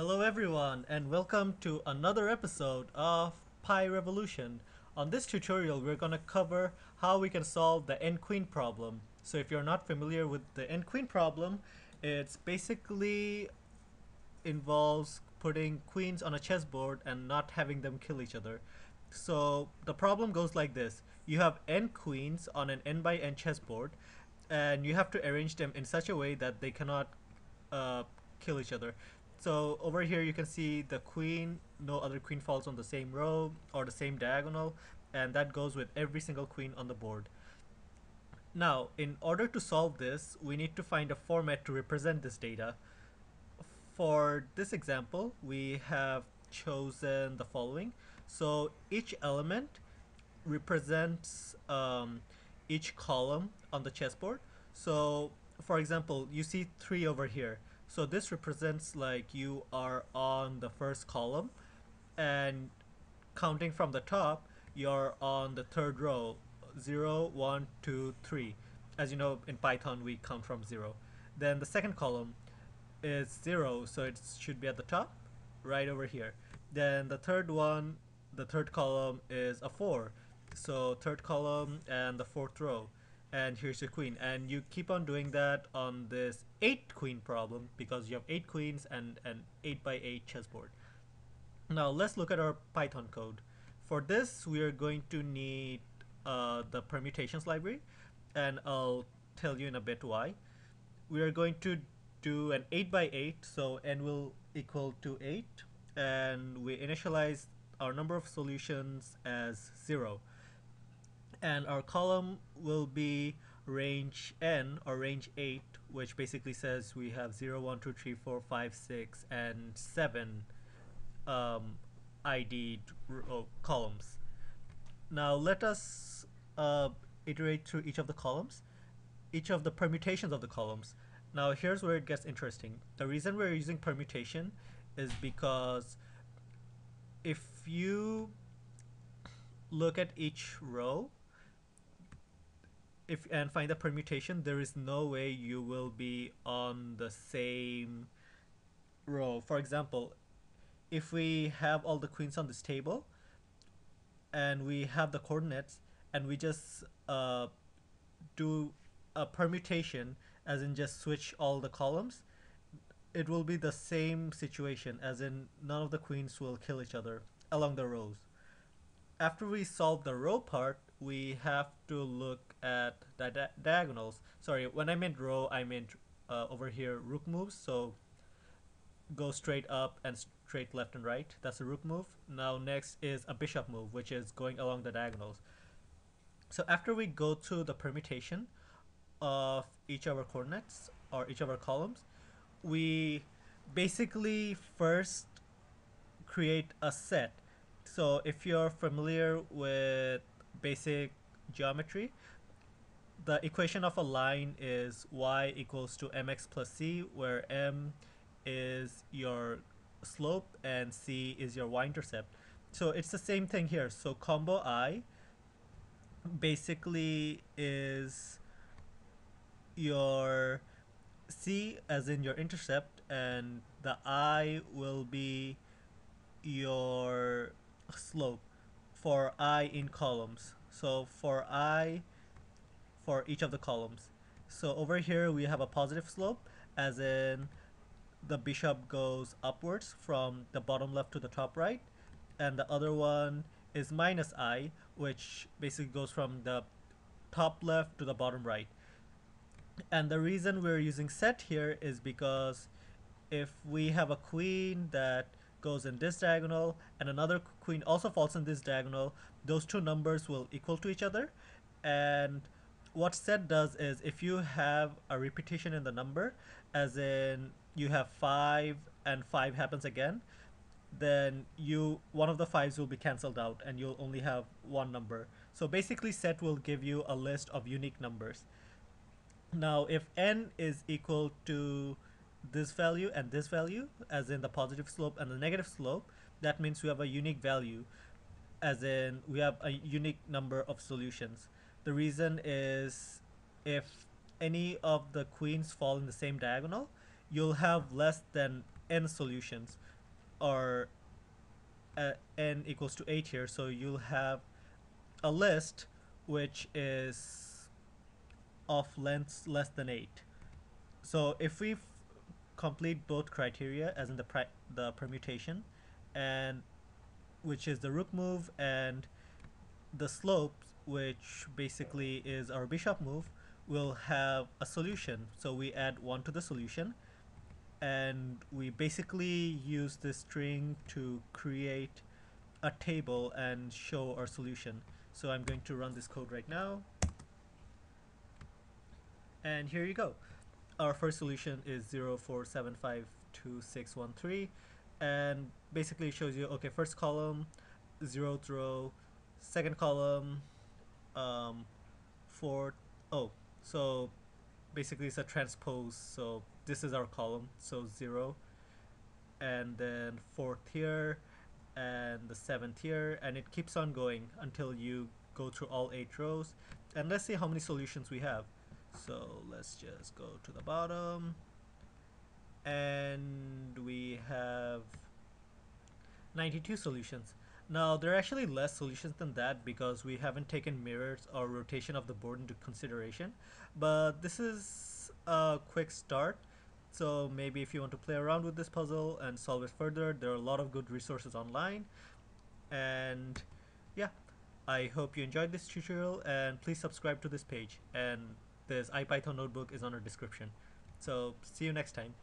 Hello everyone and welcome to another episode of PyRevolution. On this tutorial we're going to cover how we can solve the n-queen problem. So if you're not familiar with the n-queen problem, it's basically involves putting queens on a chessboard and not having them kill each other. So the problem goes like this. You have n queens on an n by n chessboard and you have to arrange them in such a way that they cannot uh, kill each other. So over here you can see the queen, no other queen falls on the same row or the same diagonal and that goes with every single queen on the board. Now in order to solve this we need to find a format to represent this data. For this example we have chosen the following. So each element represents um, each column on the chessboard. So for example you see three over here so this represents like you are on the first column and counting from the top, you're on the third row, zero, one, two, three. As you know, in Python, we count from 0. Then the second column is 0, so it should be at the top, right over here. Then the third one, the third column is a 4. So third column and the fourth row and here's your queen and you keep on doing that on this 8 queen problem because you have 8 queens and an 8 by 8 chessboard. Now let's look at our Python code. For this we are going to need uh, the permutations library and I'll tell you in a bit why. We are going to do an 8 by 8 so n will equal to 8 and we initialize our number of solutions as 0 and our column will be range n or range 8 which basically says we have 0 1 2 3 4 5 6 and 7 um, id oh, columns. Now let us uh, iterate through each of the columns each of the permutations of the columns. Now here's where it gets interesting. The reason we're using permutation is because if you look at each row if and find the permutation, there is no way you will be on the same row. For example, if we have all the queens on this table and we have the coordinates and we just uh, do a permutation as in just switch all the columns, it will be the same situation as in none of the queens will kill each other along the rows. After we solve the row part, we have to look at di diagonals. Sorry, when I meant row, I meant uh, over here rook moves. So go straight up and straight left and right. That's a rook move. Now next is a bishop move, which is going along the diagonals. So after we go to the permutation of each of our coordinates or each of our columns, we basically first create a set. So if you're familiar with basic geometry, the equation of a line is y equals to mx plus c, where m is your slope and c is your y-intercept. So it's the same thing here. So combo i basically is your c as in your intercept and the i will be your slope for i in columns. So for i for each of the columns. So over here we have a positive slope as in the bishop goes upwards from the bottom left to the top right and the other one is minus i which basically goes from the top left to the bottom right. And the reason we're using set here is because if we have a queen that goes in this diagonal and another queen also falls in this diagonal, those two numbers will equal to each other. And what set does is if you have a repetition in the number, as in you have 5 and 5 happens again, then you one of the fives will be cancelled out and you'll only have one number. So basically set will give you a list of unique numbers. Now if n is equal to this value and this value as in the positive slope and the negative slope that means we have a unique value as in we have a unique number of solutions. The reason is if any of the queens fall in the same diagonal you'll have less than n solutions or uh, n equals to 8 here. So you'll have a list which is of lengths less than 8 so if we complete both criteria as in the the permutation and which is the rook move and the slope which basically is our bishop move will have a solution. So we add 1 to the solution and we basically use this string to create a table and show our solution. So I'm going to run this code right now. And here you go our first solution is 04752613 and basically shows you okay first column zeroth row second column um fourth oh so basically it's a transpose. So this is our column so zero and then fourth here and the seventh here and it keeps on going until you go through all eight rows. And let's see how many solutions we have so let's just go to the bottom. And we have 92 solutions. Now there are actually less solutions than that because we haven't taken mirrors or rotation of the board into consideration. But this is a quick start. So maybe if you want to play around with this puzzle and solve it further there are a lot of good resources online. And yeah I hope you enjoyed this tutorial and please subscribe to this page. And this IPython notebook is on our description. So see you next time.